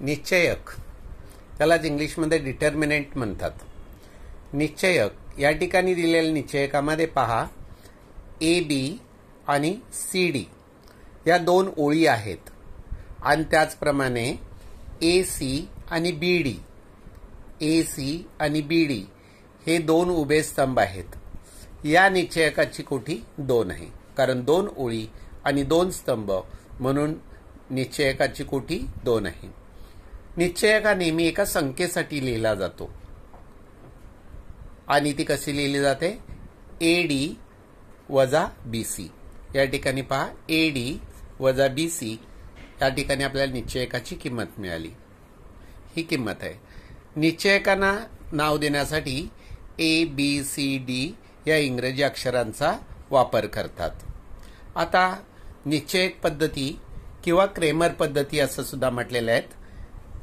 निश्चयक. त्यालाच इंग्लिशमध्ये डिटर्मिनेंट म्हणतात. निश्चयक या ठिकाणी दिलेल्या निश्चयकामध्ये पहा ए बी आणि सी डी या दोन ओळी आहेत. आणि त्याचप्रमाणे ए सी आणि बी डी ए सी आणि बी डी हे दोन उभे स्तंभ आहेत. या निश्चयकाची कोठी दोन आहे. कारण दोन ओळी आणि दोन स्तंभ म्हणून निश्चयकाची कोठी दोन आहे. निश्चयका नेहमी एका संख्येसाठी लिहिला जातो. आणि ती कशी लिहिली जाते? ए डी वजा बी सी या ठिकाणी पहा ए डी वजा बी सी या ठिकाणी आपल्याला निश्चयकाची किंमत मिळाली. ही किंमत आहे. निश्चयकांना नाव देण्यासाठी ए बी सी डी या इंग्रजी अक्षरांचा वापर करतात. आता निश्चयक पद्धती किंवा क्रेमर पद्धती असं सुद्धा म्हटलेलं आहेत.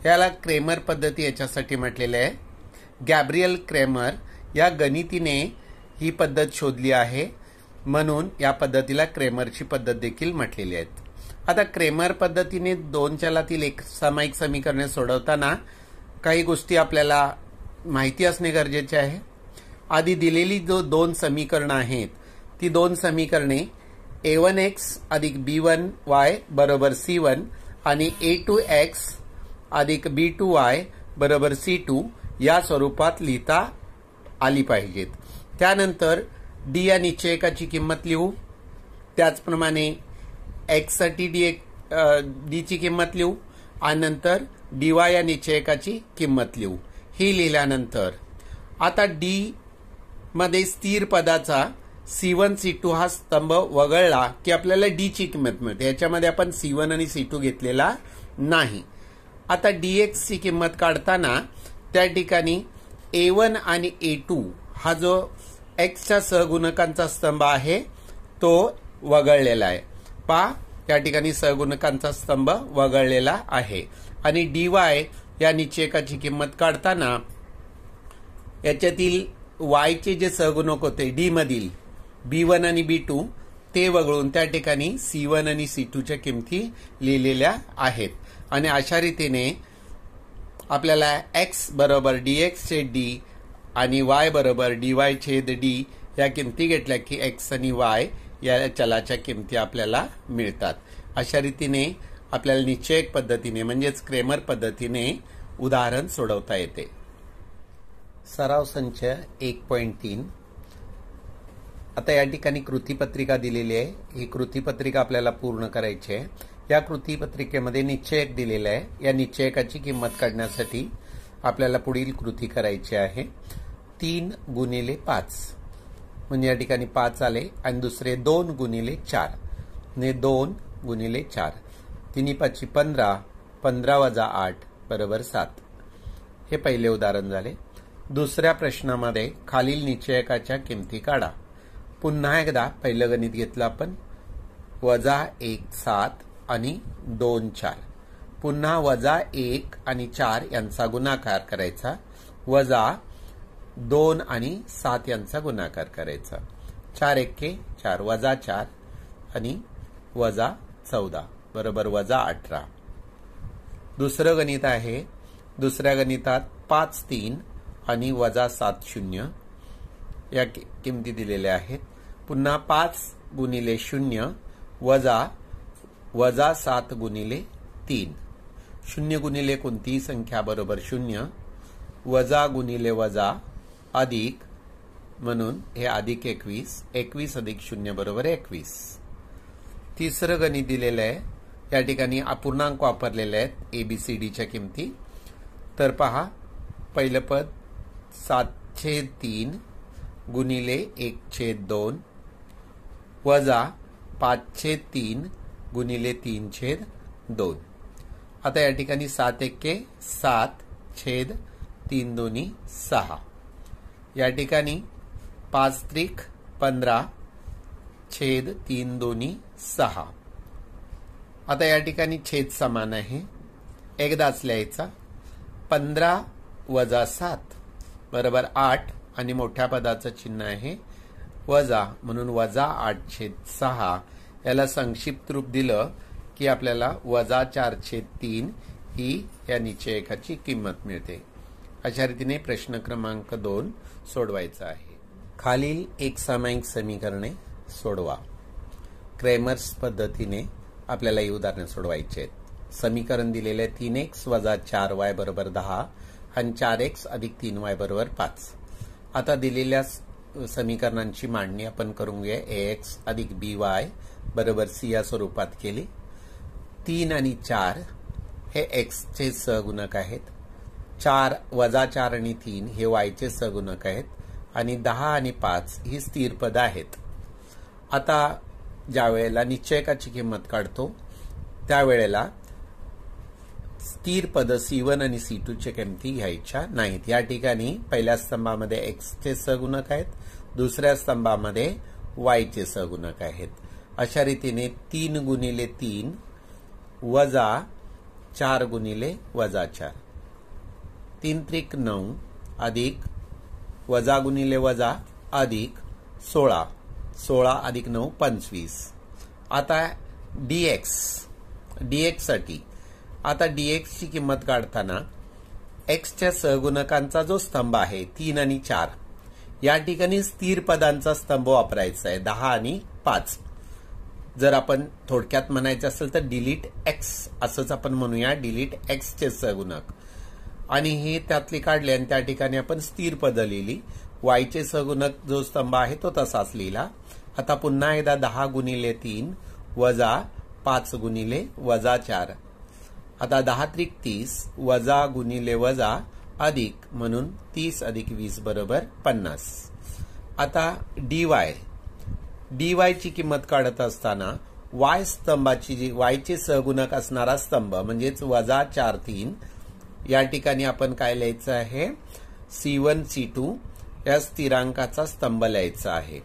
याला क्रेमर पद्धती याच्यासाठी म्हटलेलं आहे. गॅब्रियल क्रेमर या गणितीने ही पद्धत शोधली आहे. म्हणून या पद्धतीला क्रेमरची पद्धत देखील म्हटलेली आहेत. आता क्रेमर पद्धतीने दोन चलातील एक सामायिक समीकरणे सोडवताना काही गोष्टी आपल्याला माहिती असणे गरजेचे आहे. आधी दिलेली जो दोन समीकरणं आहेत ती दोन समीकरणे ए वन एक्स अधिक बी वन वाय बरोबर सी वन आणि ए टू एक्स अधिक बी टू आय बरोबर सी टू या स्वरूपात लिहिता आली पाहिजेत. त्यानंतर डी या निश्चयकाची किंमत लिहू. त्याचप्रमाणे एक्ससाठी डी एक डीची किंमत लिहू आणि नंतर डी वाय या निश्चयकाची किंमत लिहू. ही लिहिल्यानंतर आता डी मध्ये स्थिर पदाचा सी वन सी टू हा स्तंभ वगळला की आपल्याला डीची किंमत मिळते. याच्यामध्ये आपण सी वन आणि सी टू घेतलेला नाही. आता डी एक्सची किंमत काढताना त्या ठिकाणी ए वन आणि ए टू हा जो एक्सच्या सहगुणकांचा स्तंभ आहे तो वगळलेला आहे. पा या ठिकाणी सहगुणकांचा स्तंभ वगळलेला आहे. आणि डी वाय या निश्चयकाची किंमत काढताना याच्यातील वायचे जे सहगुणक होते डी मधील बी वन आणि बी टू ते वगळून त्या ठिकाणी सी वन आणि सी टूच्या किमती लिहिलेल्या आहेत. आणि अशा रीतीने आपल्याला एक्स बरोबर डी एक्स छेद डी आणि वाय बरोबर डी वाय छेद डी या किमती घेतल्या की एक्स आणि वाय या चलाच्या किमती आपल्याला मिळतात. अशा रीतीने आपल्याला निश्चयक पद्धतीने म्हणजेच क्रेमर पद्धतीने उदाहरण सोडवता येते. सराव संच एक पॉईंट तीन. आता या ठिकाणी कृतीपत्रिका दिलेली आहे. ही कृतीपत्रिका आपल्याला पूर्ण करायची आहे. या कृतीपत्रिकेमध्ये निश्चयक दिलेला आहे. या निश्चयकाची किंमत काढण्यासाठी आपल्याला पुढील कृती करायची आहे. तीन गुणिले पाच. म्हणजे या ठिकाणी पाच आले आणि दुसरे दोन गुणिले चार. म्हणजे दोन गुणिले चार. तिन्ही पाचशे पंधरा. पंधरा वजा आठ बरोबर सात. हे पहिले उदाहरण झाले. दुसऱ्या प्रश्नामध्ये खालील निश्चयकाच्या किमती काढा. पुन्हा एकदा पहिलं गणित घेतलं आपण. वजा एक सात. आणि दोन चार. पुन्हा वजा एक आणि चार यांचा गुणाकार करायचा. वजा दोन आणि सात यांचा गुणाकार करायचा. चार एक्के चार वजा चार आणि वजा चौदा. बरोबर वजा अठरा. दुसरं गणित आहे. दुसऱ्या गणितात पाच तीन आणि वजा सात शून्य या किमती दिलेल्या आहेत. पुन्हा पाच गुणिले शून्य वजा वजा सात गुणिले तीन. शून्य गुणिले कोणतीही संख्या बरोबर शून्य? वजा गुणिले वजा अधिक म्हणून हे अधिक एकवीस एकवीस अधिक शून्य बरोबर एकवीस. तिसरं गणित दिलेलं आहे. या ठिकाणी अपूर्णांक वापरलेले आहेत एबीसीडीच्या किमती. तर पहा पहिलं पद सातशे तीन गुणिले एक छेद दोन वजा पाचशे तीन गुणिले तीन छेद दोन. आता या ठिकाणी सात एक्के सात छेद तीन दोन्ही सहा. या ठिकाणी पाच त्रिक पंधरा छेद तीन दोन्ही सहा. आता या ठिकाणी छेद समान आहे. एकदाच लिहायचा. पंधरा वजा सात बरोबर आठ आणि मोठ्या पदाचं चिन्ह आहे. वजा म्हणून वजा आठ छेद सहा. याला संक्षिप्त रूप दिलं की आपल्याला वजा चारशे तीन ही या निश्चयकाची किंमत मिळते. अशा रीतीने प्रश्न क्रमांक दोन सोडवायचा आहे. खालील एक सामायिक समीकरणे सोडवा. क्रेमर्स पद्धतीने आपल्याला ही उदाहरणे सोडवायची आहेत. समीकरण दिलेले तीन एक्स वजा चार वाय बरोबर दहा आणि चार एक्स अधिक तीन वाय बरोबर पाच. आता दिलेल्या समीकरणांची मांडणी आपण करून घेऊया ए एक्स अधिक बी वाय बरोबर सी या स्वरूपात केली. तीन आणि चार हे एक्सचे सहगुणक आहेत. चार वजा चार आणि तीन हे वायचे सहगुणक आहेत. आणि दहा आणि पाच ही स्थिर पद आहेत. आता ज्या वेळेला निश्चयकाची किंमत काढतो त्यावेळेला स्थिर पद सी वन आणि सी टूच्या किमती घ्यायच्या नाहीत. या ठिकाणी पहिल्या स्तंभामध्ये एक्सचे सगुणक आहेत दुसऱ्या स्तंभामध्ये वायचे सगुणक आहेत. अशा रीतीने तीन गुणिले तीन वजा चार गुणिले वजा चार. तीन त्रिक नऊ अधिक वजा गुणिले वजा अधिक सोळा. सोळा अधिक नऊ पंचवीस. आता डीएक्स डी एक्ससाठी आता डीएक्सची किंमत काढताना एक्सच्या सहगुणकांचा जो स्तंभ आहे तीन आणि चार या ठिकाणी स्थिर पदांचा स्तंभ वापरायचा आहे दहा आणि पाच. जर आपण थोडक्यात म्हणायचं असेल तर डिलीट एक्स असंच आपण म्हणूया डिलीट एक्सचे सहगुणक. आणि हे त्यातली काढले आणि त्या ठिकाणी आपण स्थिर पद लिहिली. वायचे सहगुणक जो स्तंभ आहे तो तसाच लिहिला. आता पुन्हा एकदा दहा गुणिले तीन वजा पाच गुणिले वजा चार. आता दहा त्रिक तीस वजा गुणिले वजा अधिक म्हणून तीस अधिक वीस बरोबर पन्नास. आता डी वाय डी वायची किंमत काढत असताना वाय स्तंभाची जी वायचे सहगुणक असणारा स्तंभ म्हणजेच वजा चार तीन या ठिकाणी आपण काय लिहायचं आहे? सी वन सी टू या स्थिरांकाचा स्तंभ लिहायचा आहे.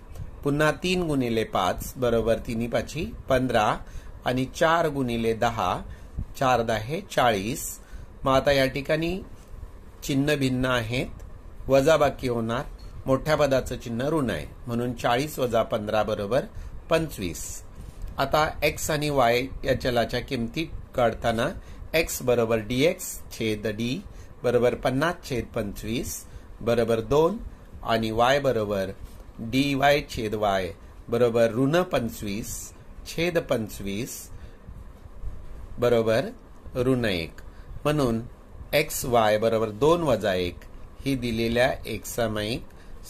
पुन्हा तीन गुणिले पाच बरोबर तिन्ही पाची पंधरा आणि चार गुणिले दहा चार दहा चाळीस. मग आता या ठिकाणी चिन्ह भिन्न आहेत. वजा बाकी होणार. मोठ्या पदाचं चिन्ह ऋण आहे. म्हणून चाळीस वजा पंधरा बरोबर पंचवीस. आता एक्स आणि वाय या चलाच्या किमती काढताना एक्स बरोबर डी एक्स छेद डी बरोबर पन्नास छेद पंचवीस बरोबर दोन आणि वाय बरोबर डी वाय छेद वाय बरोबर ऋण पंचवीस छेद पंचवीस बरोबर? ऋण एक. म्हणून एक्स वाय बरोबर दोन वजा एक ही दिलेल्या एकसामायिक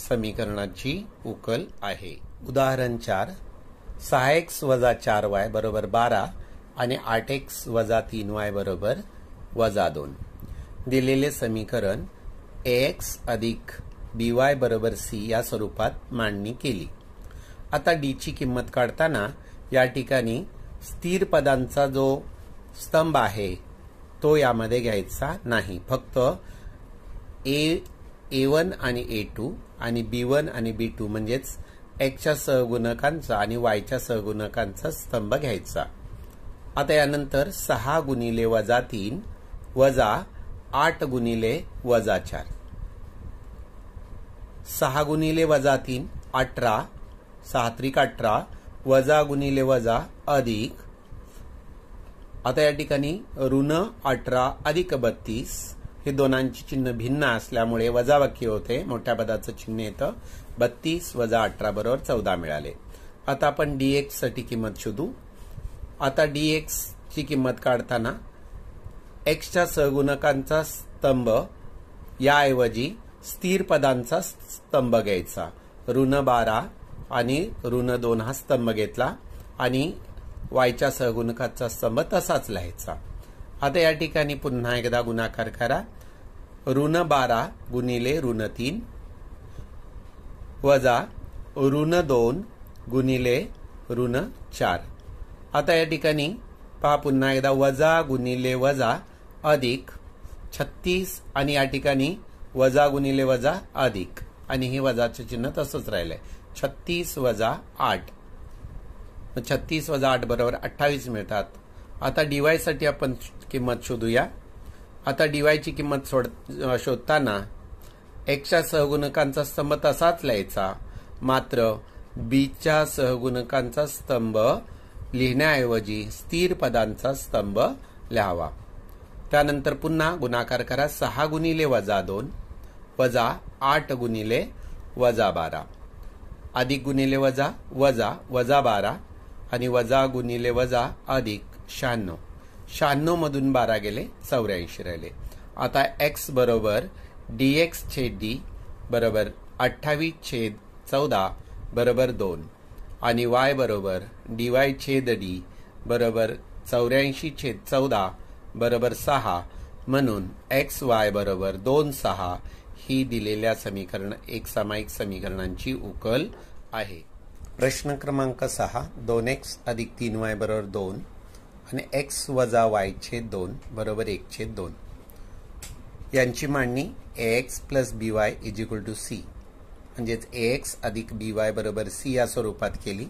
समीकरणाची उकल आहे. उदाहरण चार. सहा एक्स वजा चार वाय बरोबर बारा आणि आठ एक्स वजा तीन वाय बरोबर वजा दोन. दिलेले समीकरण ए एक्स अधिक बी वाय बरोबर सी या स्वरूपात मांडणी केली. आता डीची किंमत काढताना या ठिकाणी स्थिर पदांचा जो स्तंभ आहे. तो यामध्ये घ्यायचा नाही. फक्त ए ए वन आणि ए टू आणि बी वन आणि बी टू म्हणजेच एक्सच्या सहगुणकांचा आणि वायच्या सहगुणकांचा स्तंभ घ्यायचा. आता यानंतर सहा गुणिले वजा तीन वजा आठ गुणिले वजा चार. सहा गुणिले वजा तीन अठरा सहा त्रिक अठरा वजा गुणिले वजा अधिक आता या ठिकाणी ऋण अठरा अधिक बत्तीस हे दोनांची चिन्ह भिन्न असल्यामुळे वजाबाकी होते. मोठ्या पदाचं चिन्ह येतं. बत्तीस वजा अठरा बरोबर चौदा मिळाले. आता आपण डीएक्ससाठी किंमत शोधू. आता डीएक्स ची किंमत काढताना एक्सच्या सहगुणकांचा स्तंभ याऐवजी स्थिर पदांचा स्तंभ घ्यायचा. ऋण बारा आणि ऋण दोन हा स्तंभ घेतला आणि वायच्या सहगुणकाचा स्तंभ तसाच लिहायचा. आता या ठिकाणी पुन्हा एकदा गुणाकार करा. ऋण बारा गुणिले ऋण तीन वजा ऋण दोन गुणिले ऋण चार. आता या ठिकाणी पहा पुन्हा एकदा वजा गुणिले वजा अधिक छत्तीस आणि या ठिकाणी वजा गुणिले वजा अधिक. आणि हे वजाचं चिन्ह तसंच राहिलंय. छत्तीस वजा आठ. छत्तीस वजा आठ बरोबर अठ्ठावीस मिळतात. आता डी वायसाठी आपण किंमत शोधूया. आता डीवायची किंमत सोड शोधताना एक्सच्या सहगुणकांचा स्तंभ तसाच लिहायचा. मात्र बीच्या सहगुणकांचा स्तंभ लिहिण्याऐवजी स्थिर पदांचा स्तंभ लिहावा. त्यानंतर पुन्हा गुणाकार करा. सहा गुणिले वजा दोन वजा आठ गुणिले वजा बारा. अधिक गुणिले वजा वजा वजा बारा. आणि वजा गुणिले वजा अधिक शहाण्णव. शहाण्णव मधून बारा गेले चौऱ्याऐंशी राहिले. आता एक्स बरोबर डी एक्स छेद डी बरोबर अठ्ठावीस छेद चौदा बरोबर दोन. आणि वाय बरोबर डी वाय छेद डी बरोबर चौऱ्याऐंशी छेद चौदा बरोबर सहा. म्हणून एक्स वाय बरोबर दोन सहा ही दिलेल्या समीकरण एक सामायिक समीकरणांची उकल आहे. प्रश्न क्रमांक सहा दोन एक्स अधिक तीन वाय बरोबर दोन आणि एक्स वजा वाय छेद दोन बरोबर एक छेद दोन. यांची मांडणी a x plus b y is equal to c म्हणजेच ए एक्स अधिक बी वाय बरोबर सी या स्वरूपात केली.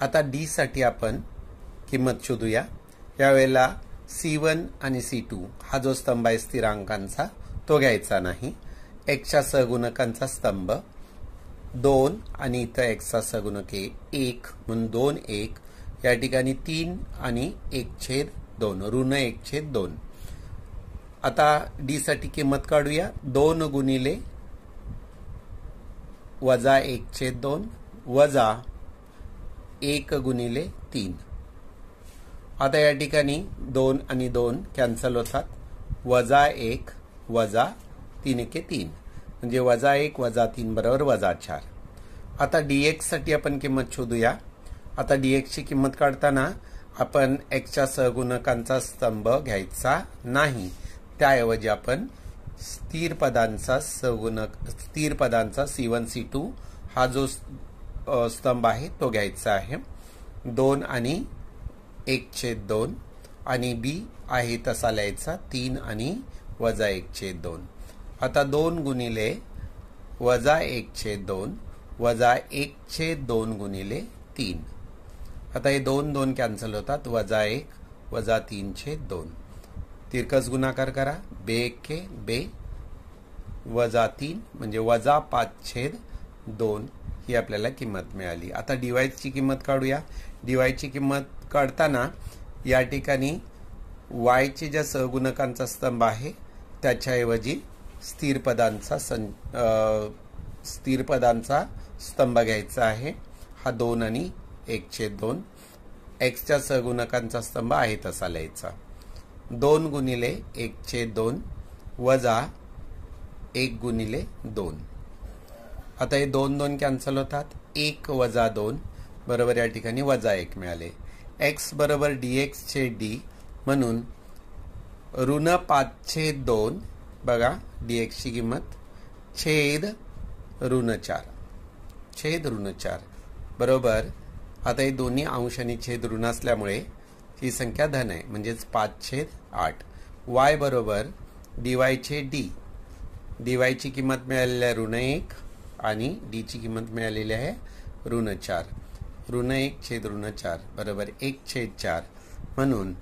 आता डीसाठी आपण किंमत शोधूया. यावेळेला सी वन आणि सी टू हा जो स्तंभ आहे स्थिरांकांचा तो घ्यायचा नाही. एक्सच्या सहगुणकांचा स्तंभ दोन आणि इथं एक्सचा सगुणक आहे एक म्हणून दोन एक. या ठिकाणी तीन आणि एक छेद दोन. ऋण एक छेद दोन. आता डी साठी किंमत काढूया. दोन गुणिले वजा एक छेद दोन वजा एक गुणिले तीन. आता या ठिकाणी दोन आणि दोन कॅन्सल होतात. वजा एक वजा तीन के तीन. म्हणजे वजा एक वजा तीन बरोबर वजा चार. आता डी एक्ससाठी आपण किंमत शोधूया. आता डी एक्सची किंमत काढताना आपण एक्सच्या सहगुणकांचा स्तंभ घ्यायचा नाही. त्याऐवजी आपण स्थिर पदांचा सहगुणक स्थिर पदांचा सी वन सी टू हा जो स्तंभ आहे तो घ्यायचा आहे. दोन आणि एक छेद दोन आणि बी आहे तसा लिहायचा. तीन आणि वजा एक छेद दोन. आता दोन गुणिले वजा एक छेद दोन वजा एक छेद दोन गुणिले तीन. आता हे दोन दोन कॅन्सल होतात. वजा एक वजा तीन छेद दोन. तिरकस गुणाकार करा. बे के बे. वजा तीन म्हणजे वजा पाच छेद दोन ही आपल्याला किंमत मिळाली. आता डिवायसची किंमत काढूया. डिवायची किंमत काढताना या ठिकाणी वायचे ज्या सहगुणकांचा स्तंभ आहे त्याच्याऐवजी स्थिर पदांचा सं स्थिर पदांचा स्तंभ घ्यायचा आहे. हा दोन आणि एक छेद दोन. एक्सच्या सहगुणकांचा स्तंभ आहे तसा लिहायचा. दोन गुणिले एक छेद दोन वजा एक गुणिले दोन. आता हे दोन दोन कॅन्सल होतात. एक वजा दोन बरोबर या ठिकाणी वजा एक मिळाले. एक्स बरोबर डी एक्स छेद डी म्हणून ऋण पाच छेद दोन बघा डी एक्सची किंमत. छेद ऋण चार छेद ऋण चार बरोबर? आता हे दोन्ही अंश आणि छेद ऋण असल्यामुळे ही संख्या धन आहे. म्हणजेच पाच छेद आठ. वाय बरोबर? डी वायचे डी डी वायची किंमत मिळालेली आहे ऋण एक आणि डीची किंमत मिळालेली आहे ऋण चार ऋण एक छेद ऋण चार बरोबर? एक छेद चार. म्हणून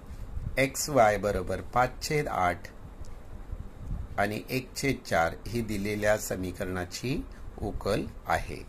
एक्स वाय बरोबर? पाच छेद आठ. आणि एक छेद चार ही दिलेल्या समीकरणाची उकल आहे.